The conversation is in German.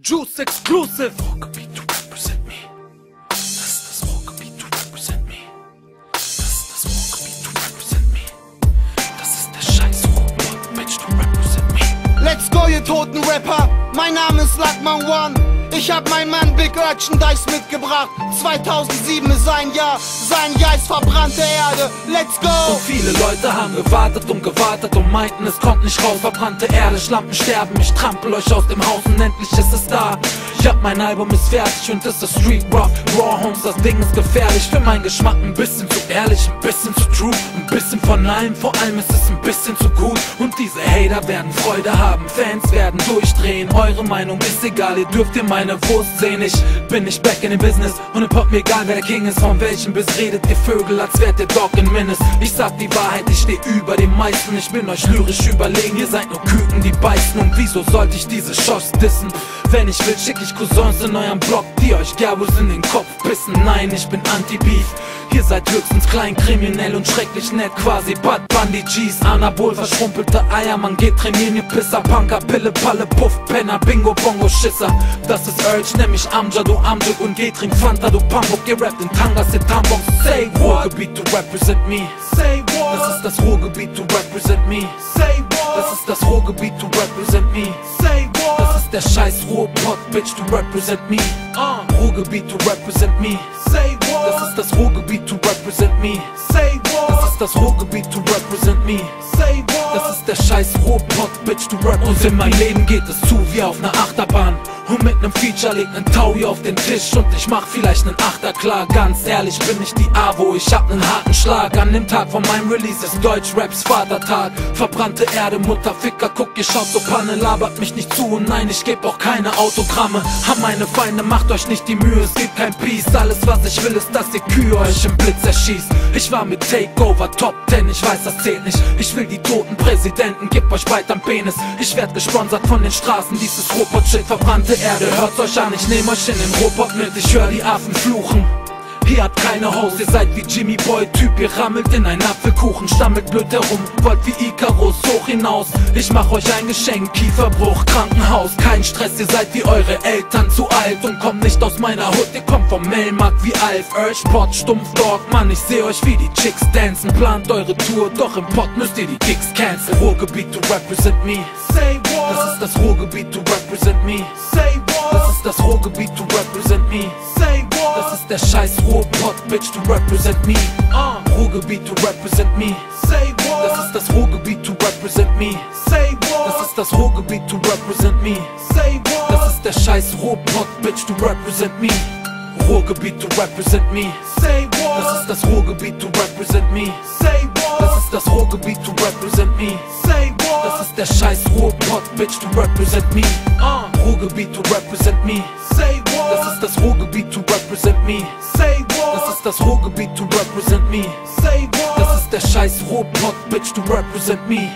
Juice Exclusive. Represent me. Represent me. Represent me. Das ist der scheiß bitch, represent me. Let's go, ihr toten Rapper. Mein Name ist Lackman One. Ich hab mein Mann Big Merchandise mitgebracht. 2007 ist sein Jahr, sein Jahr ist verbrannte Erde. Let's Und go! viele Leute haben gewartet und gewartet und meinten, es kommt nicht raus. Verbrannte Erde, Schlampen sterben, ich trampel euch aus dem Haus und endlich ist es da. Ich hab mein Album ist fertig und das ist Street Rock. Raw Homes, das Ding ist gefährlich. Für meinen Geschmack ein bisschen zu ehrlich, ein bisschen zu true, ein bisschen von allem. Vor allem ist es ein bisschen zu gut. Und diese Hater werden Freude haben, Fans werden durchdrehen. Eure Meinung ist egal, ihr dürft ihr meine Wurst sehen. Ich bin nicht back in the Business und im Pop mir egal, wer der King ist. Von welchem Biss redet ihr Vögel, als wärt ihr Dog in Minnes. Ich sag die Wahrheit, ich steh über den meisten. Ich bin euch lyrisch überlegen, ihr seid nur Küken, die beißen. Und wieso sollte ich diese Shots dissen? Wenn ich will, schick ich Cousins in eurem Blog, die euch Gerbus in den Kopf bissen. Nein, ich bin Anti-Beef. Ihr seid höchstens klein, kriminell und schrecklich nett, quasi Bad Bundy G's. Anabol, verschrumpelte Eier, man geht trainieren, ihr Pisser, Punker, Pille, Palle, Puff, Penner, Bingo, Bongo, Schisser. Das ist Urge, nenn mich Amja, du Amjuk und geh trink Fanta, du Pambok, ihr rappt in Tangas, ihr Tambok. Say what? Ruhrgebiet to represent me. Say what? Das ist das Ruhrgebiet to represent me. Say what? Das ist das Ruhrgebiet to represent me. Der scheiß Ruhrpott, bitch, to represent me. Uh. Ruhrgebiet to represent me. Say what? Das ist das Ruhrgebiet to represent me. Say what? Das ist das Ruhrgebiet to represent me. Say what? Das ist der scheiß Ruhrpott, bitch, to represent Und in mein Leben geht es zu wie auf einer Achterbahn. Und mit nem Feature legt nen Taui auf den Tisch und ich mach vielleicht nen Achter klar. Ganz ehrlich bin ich die Avo, ich hab nen harten Schlag. An dem Tag von meinem Release ist Deutschraps Vatertag. Verbrannte Erde, Mutter, Ficker, guck, ihr schaut so Panne, labert mich nicht zu und nein, ich geb auch keine Autogramme. Haben meine Feinde, macht euch nicht die Mühe, es gibt kein Peace. Alles was ich will ist, dass ihr Kühe euch im Blitz erschießt. Ich war mit Takeover Top 10, ich weiß, das zählt nicht. Ich will die toten Präsidenten, gib euch weiter Penis. Ich werd gesponsert von den Straßen, dieses Robot-Shit, verbrannte Erde. Hört's euch an, ich nehm euch in den Robot mit, ich hör die Affen fluchen. Keine Haus, ihr seid wie Jimmy Boy Typ, ihr rammelt in einen Apfelkuchen, stammelt blöd herum, wollt wie Icarus hoch hinaus. Ich mach euch ein Geschenk, Kieferbruch, Krankenhaus, kein Stress, ihr seid wie eure Eltern zu alt und kommt nicht aus meiner Hut, ihr kommt vom Melmark wie Alf, Urgepot, Stumpfdog, Mann, ich seh euch wie die Chicks dancen, plant eure Tour, doch im Pott müsst ihr die Gigs canceln. Ruhrgebiet to represent me, say what? Das ist das Ruhrgebiet to represent me, say what? Das ist das Ruhrgebiet to represent me, say what? Das ist der scheiß Ruhrpott, bitch, to represent me. Uh. Ruhrgebiet to represent me. Say what? Das ist das Ruhrgebiet to represent me. Say what? Das ist das Ruhrgebiet to represent me. Say what? Das ist der scheiß Ruhrpott, bitch, to represent me. Ruhrgebiet to represent me. Say what? Das ist das Ruhrgebiet to represent me. Say what? Das ist das Ruhrgebiet to represent me. Say what? Das ist der scheiß Ruhrpott, bitch, to represent me. Uh. Ruhrgebiet to represent me. Say what? Das ist das Ruhrgebiet to represent me. Say what? Das ist das Ruhrgebiet to represent me. Say what? Das ist der scheiß Ruhrpott, bitch, to represent me.